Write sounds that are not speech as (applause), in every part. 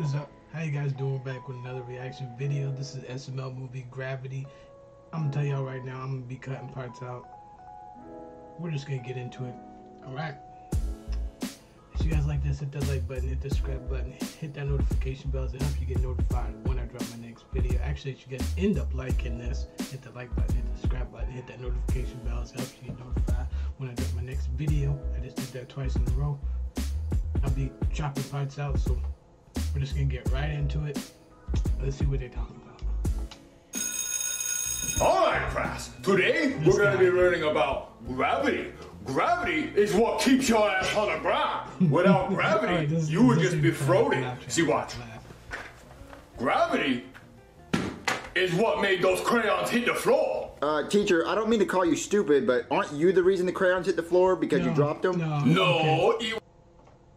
What is up? How you guys doing? Back with another reaction video. This is SML movie Gravity. I'm gonna tell y'all right now. I'm gonna be cutting parts out. We're just gonna get into it. All right. If you guys like this, hit that like button, hit the subscribe button, hit that notification bell to help you get notified when I drop my next video. Actually, if you guys end up liking this, hit the like button, hit the subscribe button, hit that notification bell to help you get notified when I drop my next video. I just did that twice in a row. I'll be chopping parts out, so we're just gonna get right into it. Let's see what they're talking about. All right, class. Today we're going to be learning about gravity. Gravity is what keeps your ass on the ground. Without (laughs) gravity, Alright, this- you would this just be floating. See, watch. Gravity is what made those crayons hit the floor. Uh, teacher, I don't mean to call you stupid, but aren't you the reason the crayons hit the floor because you dropped them? No. No, okay. it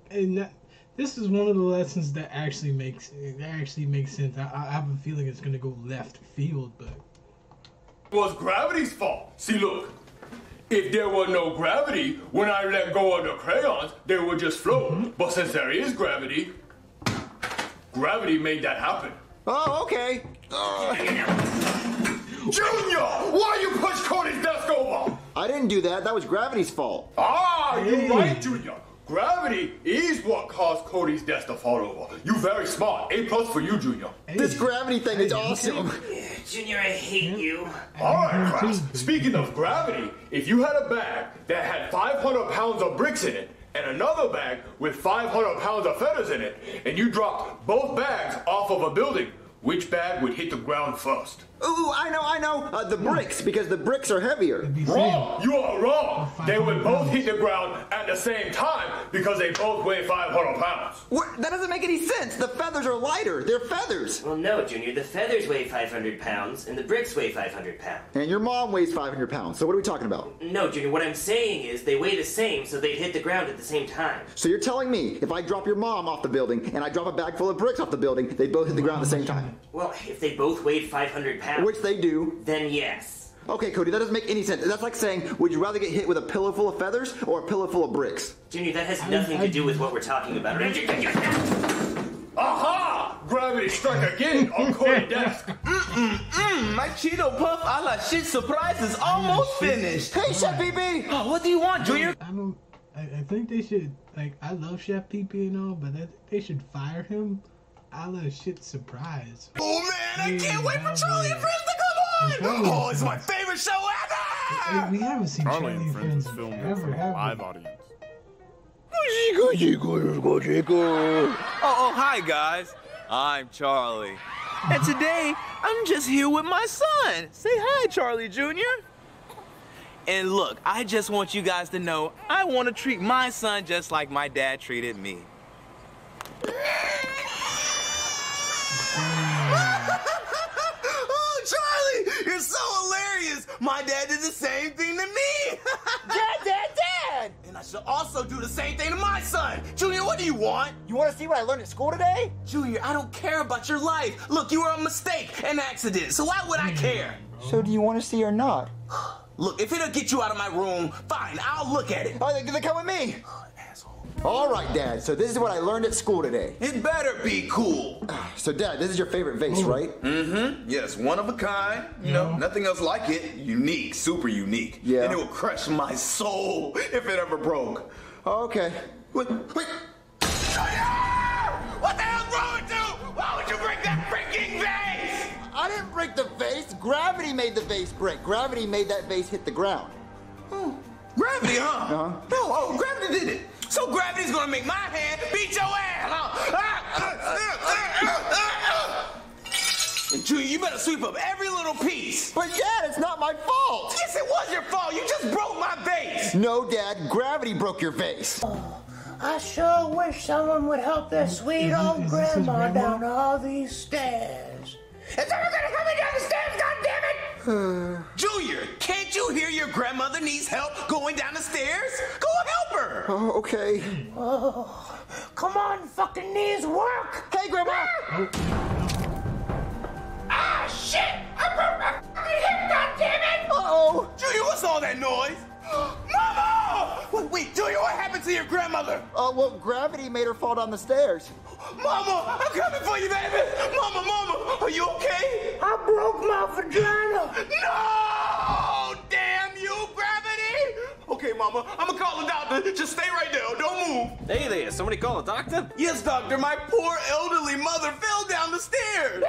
And that, this is one of the lessons that actually makes that actually makes sense. I, I have a feeling it's gonna go left field, but it was gravity's fault. See, look. If there were no gravity, when I let go of the crayons, they would just float. Mm-hmm. But since there is gravity, gravity made that happen. Oh, okay. Uh, (laughs) Junior, why you push Cody's desk over? I didn't do that. That was gravity's fault. Ah, Hey. you're right, Junior. Gravity is what caused Cody's desk to fall over. You very smart. A plus for you, Junior. This gravity thing is awesome. Junior, I hate you. All right, agree class. Speaking of gravity, if you had a bag that had 500 pounds of bricks in it and another bag with 500 pounds of feathers in it, and you dropped both bags off of a building, which bag would hit the ground first? Ooh, I know, I know. Uh, the bricks, because the bricks are heavier. Wrong! You are wrong! They would both pounds. hit the ground at the same time because they both weigh 500 pounds. What? That doesn't make any sense. The feathers are lighter. They're feathers. Well, no, Junior. The feathers weigh 500 pounds, and the bricks weigh 500 pounds. And your mom weighs 500 pounds. So what are we talking about? No, Junior. What I'm saying is they weigh the same, so they'd hit the ground at the same time. So you're telling me if I drop your mom off the building and I drop a bag full of bricks off the building, they both hit the ground at the same time? Well, if they both weighed 500 pounds, Which they do. then yes. Okay, Cody, that doesn't make any sense. That's like saying, would you rather get hit with a pillow full of feathers or a pillow full of bricks? Junior, that has nothing to do with what we're talking about. (laughs) Aha! Gravity struck again on Cody's desk. (laughs) Mmm, my Cheeto Puff a la shit surprise is almost finished. Hey, Chef PP! Oh, what do you want, Junior? I don't. I, I think they should like. I love Chef PP and all, but I think they should fire him. A la shit surprise. Oh man, I can't wait for Charlie and. Friends to come on! Oh, it's my favorite show Hey, ever! we haven't seen Charlie Charlie and and Friends Friends is filmed forever, for a have live we? audience. Oh, oh, hi guys. I'm Charlie. And today, I'm just here with my son. Say hi, Charlie Jr. And look, I just want you guys to know I want to treat my son just like my dad treated me. My dad did the same thing to me. (laughs) dad, dad, dad. And I should also do the same thing to my son. Junior, what do you want? You want to see what I learned at school today? Junior, I don't care about your life. Look, you were a mistake, an accident. So why would I hmm. care? So do you want to see or not? (sighs) Look, if it'll get you out of my room, fine, I'll look at it. Oh, they, they come with me. (sighs) Asshole. All right, Dad. So this is what I learned at school today. It better be cool. (sighs) So, Dad, this is your favorite vase, right? Mm-hmm. Yes, one of a kind. You know, Yeah. nothing else like it. Unique, super unique. Yeah. And it will crush my soul if it ever broke. Okay. Wait, wait. (laughs) What the hell's wrong with you? Why would you break that freaking vase? I didn't break the vase. Gravity made the vase break. Gravity made that vase hit the ground. Gravity, huh? Uh-huh. No, oh, gravity did it. So gravity's gonna make my hand beat your ass, huh? And Junior, you better sweep up every little piece. But, Dad, it's not my fault. Yes, it was your fault. You just broke my vase. No, Dad. Gravity broke your vase. I sure wish someone would help their sweet old is this his grandma grandma? down all these stairs. Is someone gonna help me down the stairs, goddammit? (sighs) Junior, can't you hear your grandmother needs help going down the stairs? Go help her. Oh, okay. Oh, come on, fucking knees, work! Hey, Grandma. Ah, shit! I broke my fucking hip, goddammit! Uh-oh. Junior, what's all that noise? (gasps) Mama! Wait, wait, Junior, what happened to your grandmother? Uh, well, gravity made her fall down the stairs. Mama, I'm coming for you, baby. Mama, mama, are you okay? I broke my vagina. Doctor. Just stay right there. Don't move. Hey there, somebody call a doctor? Yes, doctor. My poor elderly mother fell down the stairs.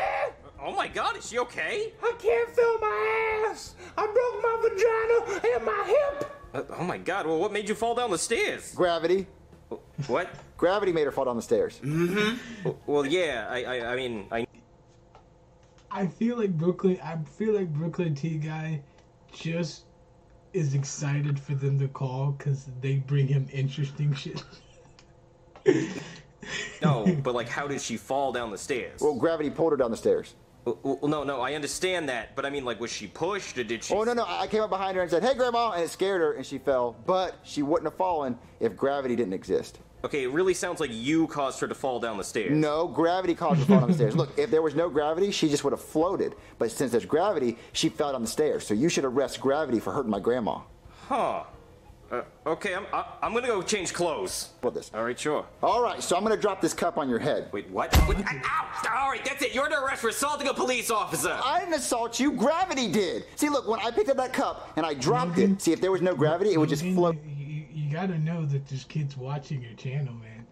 Oh my god, is she okay? I can't feel my ass. I broke my vagina and my hip. Uh, oh my god, well, what made you fall down the stairs? Gravity. What? Gravity made her fall down the stairs. Well, yeah, I, I, I mean, I. I feel like Brooklyn. I feel like Brooklyn T guy just is excited for them to call because they bring him interesting shit. No, (laughs) but like, how did she fall down the stairs? Well, gravity pulled her down the stairs. Well, well, no, no, I understand that, but I mean, like, was she pushed or did she? Oh no no! I came up behind her and said, "Hey, Grandma," and it scared her, and she fell. But she wouldn't have fallen if gravity didn't exist. Okay, it really sounds like you caused her to fall down the stairs. No, gravity caused her to fall down the stairs. Look, if there was no gravity, she just would have floated. But since there's gravity, she fell down the stairs. So you should arrest gravity for hurting my grandma. Huh. Uh, okay, I'm, I, I'm gonna go change clothes. What this? All right, sure. All right, so I'm gonna drop this cup on your head. Wait, what? Wait, ow! All right, that's it. You're under arrest for assaulting a police officer. I didn't assault you. Gravity did. See, look, when I picked up that cup and I dropped it, see, if there was no gravity, it would just float You, you, you gotta know that there's kids watching your channel, man.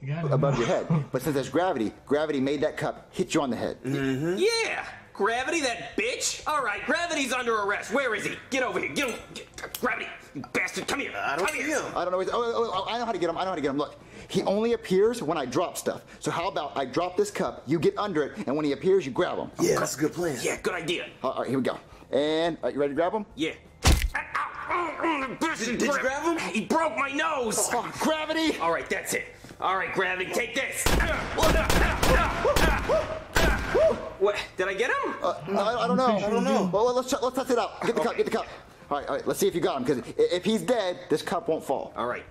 You gotta above know. your head. (laughs) But since there's gravity, gravity made that cup hit you on the head. Mm-hmm. Yeah, gravity, that bitch. All right, gravity's under arrest. Where is he? Get over here. Get him. Get, gravity, you bastard. Come here. I don't come here. I don't know. Oh, oh, oh, I know how to get him. I know how to get him. Look, he only appears when I drop stuff. So how about I drop this cup, you get under it, and when he appears, you grab him. Yeah, that's a good plan. Yeah, good idea. All right, here we go. And are you ready to grab him? Yeah. Did, did you grab him? He broke my nose. Oh, gravity! All right, that's it. All right, gravity, take this. What? Did I get him? Uh, I, I don't know. I don't know. Well, let's let's test it out. Get the cup. Get the cup. All right, all right. Let's see if you got him. Because if he's dead, this cup won't fall. All right.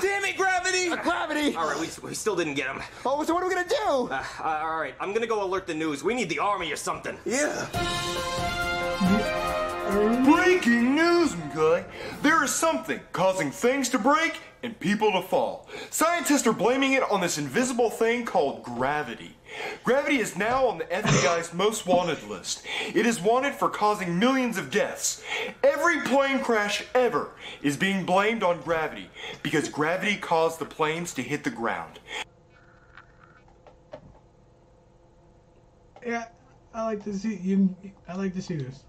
Damn it, gravity! Gravity! All right, we, we still didn't get him. Oh, so what are we gonna do? Uh, all right, I'm gonna go alert the news. We need the army or something. Yeah. Breaking news, McCoy. There is something causing things to break and people to fall. Scientists are blaming it on this invisible thing called gravity. Gravity is now on the FBI's most wanted list. It is wanted for causing millions of deaths. Every plane crash ever is being blamed on gravity because gravity caused the planes to hit the ground. Yeah, I like to see you. I like to see this.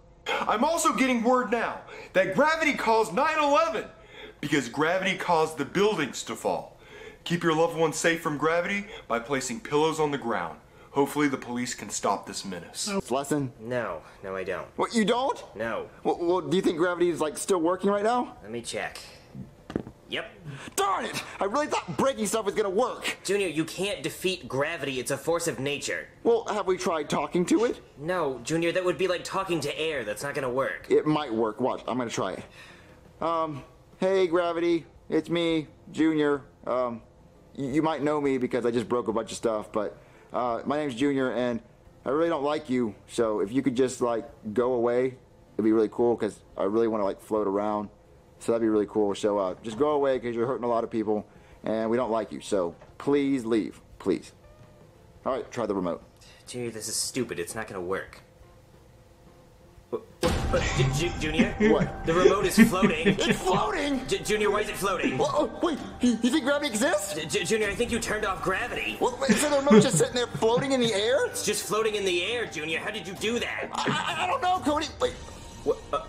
I'm also getting word now that gravity caused 9 11 because gravity caused the buildings to fall. Keep your loved ones safe from gravity by placing pillows on the ground. Hopefully, the police can stop this menace. This lesson. No, no, I don't. What you don't? No. Well, well, do you think gravity is like still working right now? Let me check. Yep. Darn it! I really thought breaking stuff was gonna work. Junior, you can't defeat gravity. It's a force of nature. Well, have we tried talking to it? No, Junior, that would be like talking to air. That's not gonna work. It might work. Watch, I'm gonna try it. Um, hey, gravity, it's me, Junior. Um, you, might know me because I just broke a bunch of stuff, but uh, my name's Junior, and I really don't like you. So if you could just like go away, it'd be really cool because I really want to like float around. So that'd be really cool. So uh, just go away because you're hurting a lot of people, and we don't like you. So please leave, please. All right, try the remote. Junior, this is stupid. It's not gonna work. What- what- what- Junior? (laughs) What? The remote is floating. (laughs) It's floating. J- Junior, why is it floating? Oh, oh, wait, you, you think gravity exists? J- Junior, I think you turned off gravity. Well, so the remote just sitting there floating in the air? It's just floating in the air, Junior. How did you do that? I, I, I don't know, Cody. Wait, What? Uh,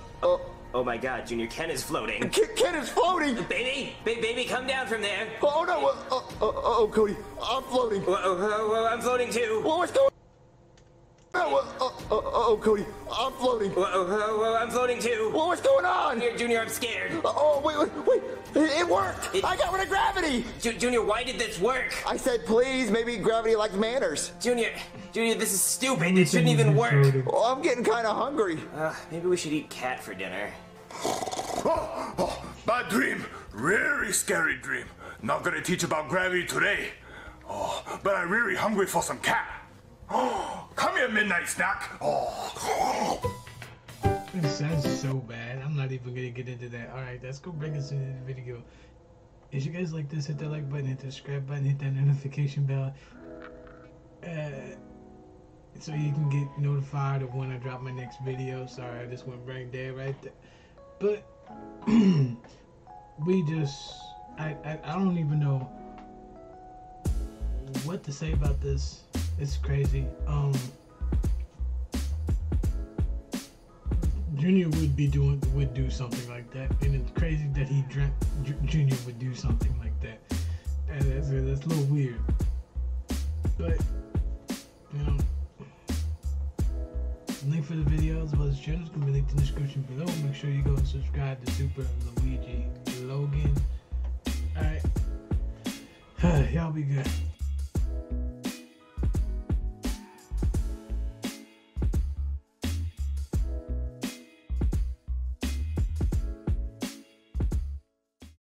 oh, oh my God, Junior, Ken is floating. Ken, Ken is floating. Baby, ba- baby, come down from there. Oh no! Uh, oh, oh, oh, Cody, I'm floating. Whoa, whoa, whoa, I'm floating too. What, what's going? Oh, uh, oh, oh, oh, Cody, I'm floating. Whoa, whoa, whoa, I'm floating too. What, what's going on? Junior, Junior, I'm scared. Oh, wait, wait, wait! It, it worked. It- I got rid of gravity. Ju- Junior, why did this work? I said, please, maybe gravity likes manners. Junior, Junior, this is stupid. It shouldn't even work. floating. Oh, I'm getting kind of hungry. Uh, maybe we should eat cat for dinner. Oh, (laughs) oh, bad dream. Very scary dream. Not gonna teach about gravity today. Oh, but I'm really hungry for some cat. (gasps) Come here, midnight snack. Oh. (gasps) This sounds so bad. I'm not even gonna get into that. All right, let's go bring us into the video. If you guys like this, hit that like button, hit the subscribe button, hit that notification bell. Uh, so you can get notified of when I drop my next video. Sorry, I just went brain dead right there. But (clears throat) we just, I, I, I don't even know what to say about this. It's crazy. Um, Junior would be doing would do something like that, and it's crazy that he dreamt Junior would do something like that. And that's, that's a little weird, but you know. Link for the video as well as channel is gonna be linked in the description below. Make sure you go and subscribe to Super Luigi Logan. Alright. (sighs) Y'all be good.